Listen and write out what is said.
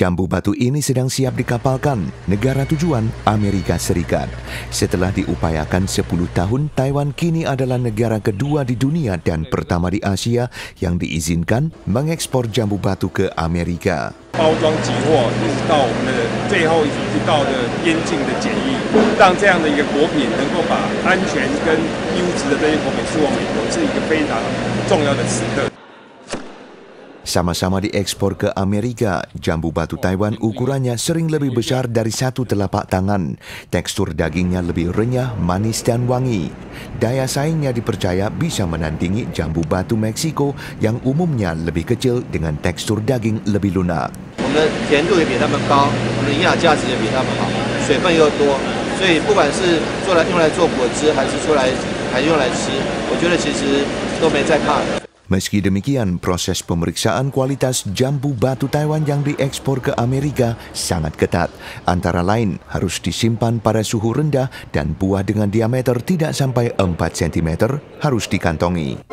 Jambu batu ini sedang siap dikapalkan negara tujuan Amerika Serikat. Setelah diupayakan 10 tahun, Taiwan kini adalah negara kedua di dunia dan pertama di Asia yang diizinkan mengekspor jambu batu ke Amerika. Sama-sama diekspor ke Amerika, jambu batu Taiwan ukurannya sering lebih besar dari satu telapak tangan. Tekstur dagingnya lebih renyah, manis dan wangi. Daya saingnya dipercaya bisa menandingi jambu batu Meksiko yang umumnya lebih kecil dengan tekstur daging lebih lunak. 我们的甜度也比他们高，我们的营养价值也比他们好，水分又多，所以不管是做来用来做果汁，还是出来还是用来吃，我觉得其实都没在怕的。 Meski demikian, proses pemeriksaan kualitas jambu batu Taiwan yang diekspor ke Amerika sangat ketat. Antara lain, harus disimpan pada suhu rendah dan buah dengan diameter tidak sampai 4 cm harus dikantongi.